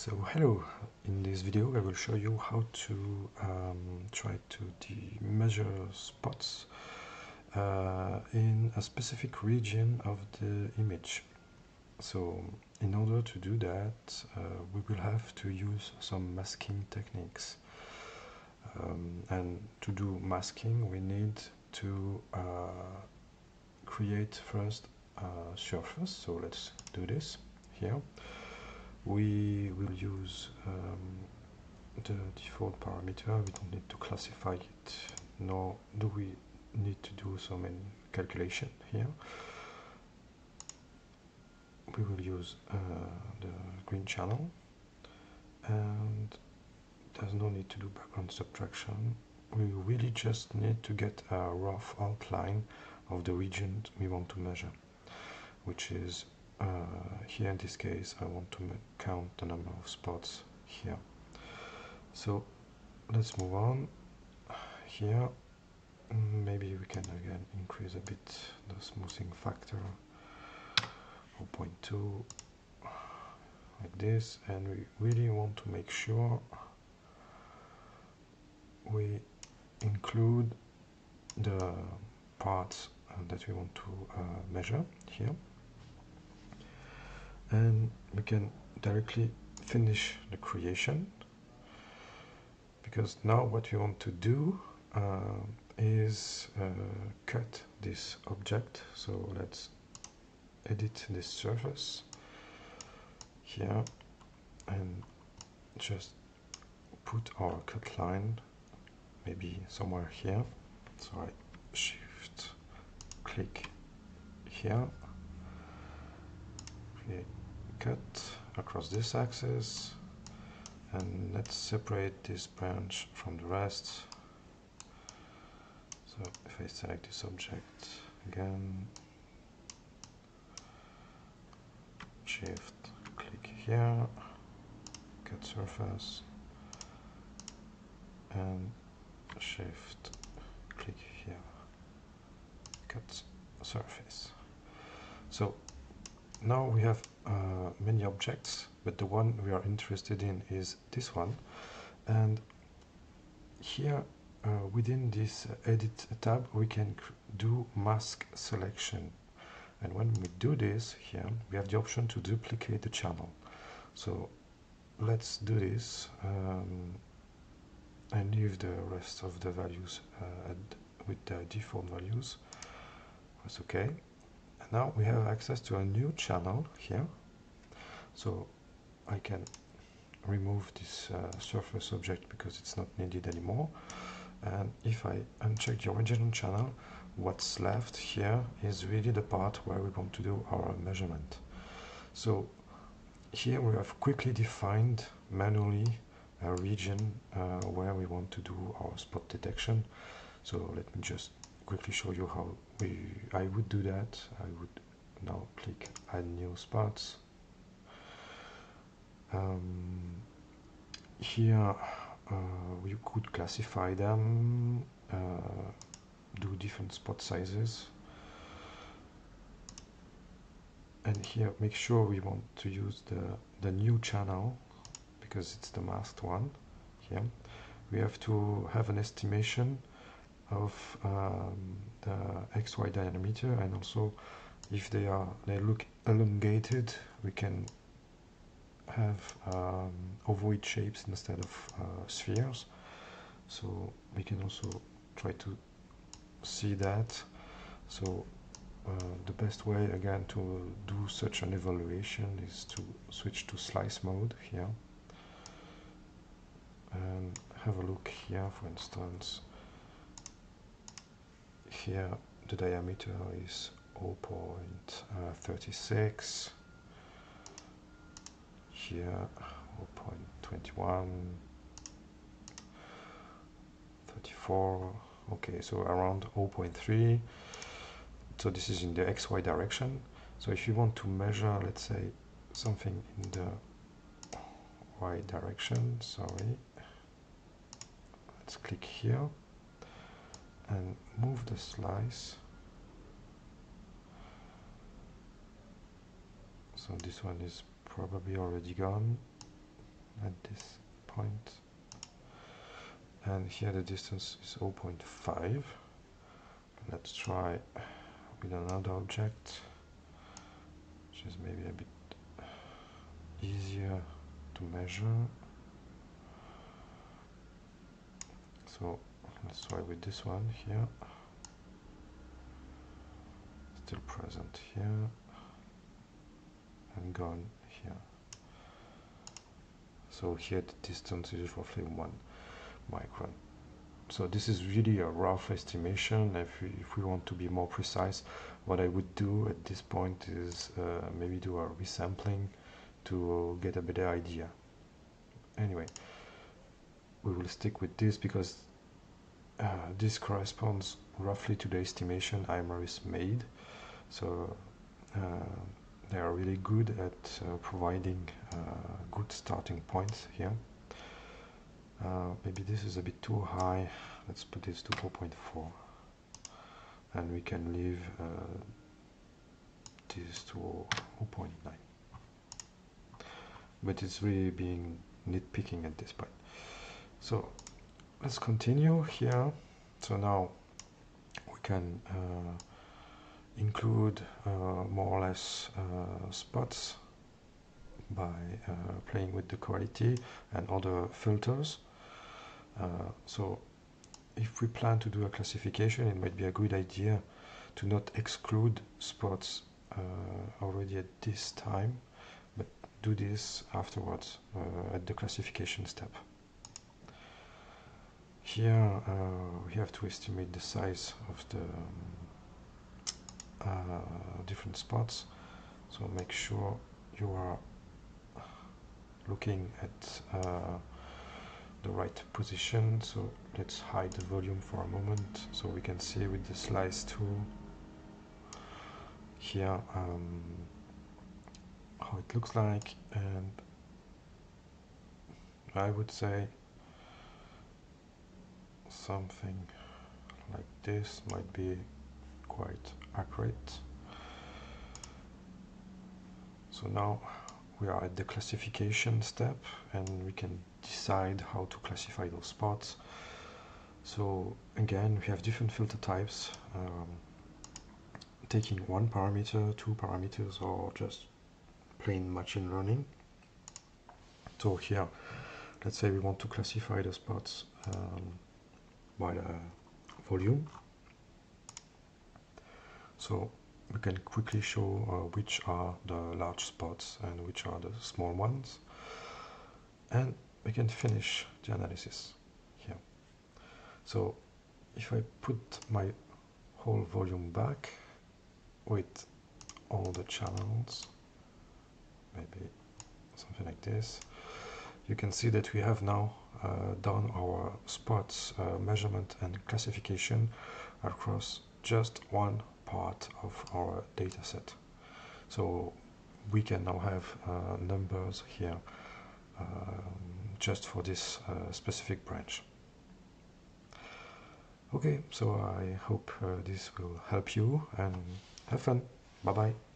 So hello, in this video I will show you how to um, try to measure spots uh, in a specific region of the image. So in order to do that uh, we will have to use some masking techniques. Um, and to do masking we need to uh, create first a surface, so let's do this here we will use um, the default parameter. We don't need to classify it nor do we need to do so many calculation here. We will use uh, the green channel and there's no need to do background subtraction. We really just need to get a rough outline of the region we want to measure which is uh, here in this case I want to count the number of spots here. So let's move on. Here maybe we can again increase a bit the smoothing factor. 0.2 like this. And we really want to make sure we include the parts uh, that we want to uh, measure here and we can directly finish the creation. Because now what we want to do uh, is uh, cut this object. So let's edit this surface here and just put our cut line maybe somewhere here. So I shift click here. Create cut across this axis and let's separate this branch from the rest. So if I select this object again shift click here cut surface and shift click here cut surface. So now we have uh, many objects but the one we are interested in is this one. And here uh, within this edit tab we can do mask selection. And when we do this here we have the option to duplicate the channel. So let's do this um, and leave the rest of the values uh, with the default values. That's okay now we have access to a new channel here. So I can remove this uh, surface object because it's not needed anymore. And if I uncheck the original channel what's left here is really the part where we want to do our measurement. So here we have quickly defined manually a region uh, where we want to do our spot detection. So let me just quickly show you how we I would do that. I would now click add new spots. Um, here uh, you could classify them uh, do different spot sizes. And here make sure we want to use the the new channel because it's the masked one. Here we have to have an estimation of um, the XY diameter and also if they are they look elongated we can have um, ovoid shapes instead of uh, spheres. So we can also try to see that. So uh, the best way again to do such an evaluation is to switch to slice mode here. And have a look here for instance here the diameter is uh, 0.36 here 0.21 34 okay so around 0.3 so this is in the xy direction. So if you want to measure let's say something in the y direction sorry. Let's click here and move the slice. So this one is probably already gone at this point. And here the distance is 0.5 let's try with another object which is maybe a bit easier to measure. So let's try with this one here. Still present here. And gone here. So here the distance is roughly one micron. So this is really a rough estimation. If we, if we want to be more precise what I would do at this point is uh, maybe do a resampling to get a better idea. Anyway we will stick with this because uh, this corresponds roughly to the estimation Imaris made. So uh, they are really good at uh, providing uh, good starting points here. Uh, maybe this is a bit too high. Let's put this to 4.4 and we can leave this to 0.9 but it's really being nitpicking at this point. So let's continue here. So now we can uh, include uh, more or less uh, spots by uh, playing with the quality and other filters. Uh, so if we plan to do a classification it might be a good idea to not exclude spots uh, already at this time but do this afterwards at the classification step here uh, we have to estimate the size of the um, uh, different spots. So make sure you are looking at uh, the right position. So let's hide the volume for a moment so we can see with the slice tool here um, how it looks like. And I would say something like this might be quite accurate. So now we are at the classification step and we can decide how to classify those spots. So again we have different filter types um, taking one parameter two parameters or just plain machine learning. So here let's say we want to classify the spots um, by the volume. So we can quickly show uh, which are the large spots and which are the small ones. And we can finish the analysis here. So if I put my whole volume back with all the channels maybe something like this you can see that we have now done our spots uh, measurement and classification across just one part of our data set. So we can now have uh, numbers here um, just for this uh, specific branch. Okay, so I hope uh, this will help you and have fun. Bye bye.